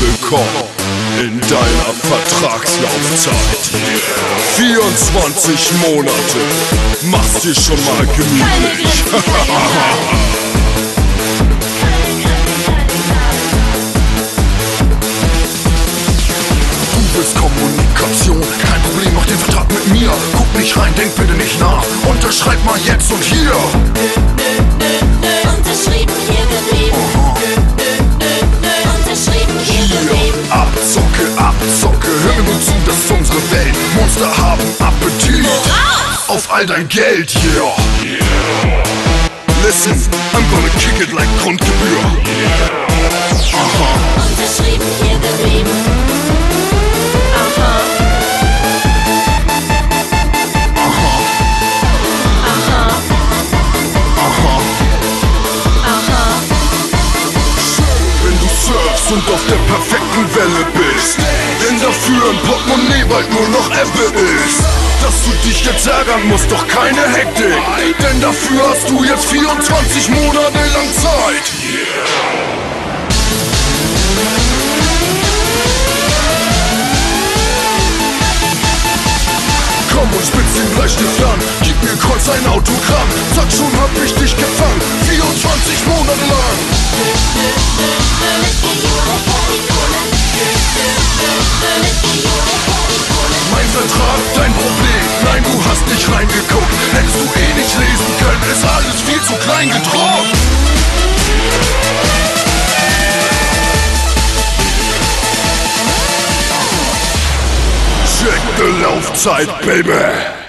willkommen in deiner Vertragslaufzeit. 24 Monate, mach's dir schon mal gemütlich. Du willst Kommunikation, kein Problem, mach den Vertrag mit mir. Guck nicht rein, denk bitte nicht nach. Unterschreib mal jetzt und hier. Auf all dein Geld, yeah. Listen, I'm gonna kick it like Grundgebühr. Aha, Unterschrieben, hier geblieben. Aha. aha, Aha. aha. Aha. Wenn du surfst und auf der perfekten Welle bist. Denn dafür im Portemonnaie bald nur noch Ebbe ist. Dass du dich jetzt ärgern musst, doch keine Hektik. Denn dafür hast du jetzt 24 Monate lang Zeit. Komm und spitz den Bleistift an, gib mir kurz ein Autogramm. Sag schon, hab ich dich gefangen, nicht reingeguckt. Hättest du eh nicht lesen können, ist alles viel zu klein gedruckt. Check the Laufzeit, Baby.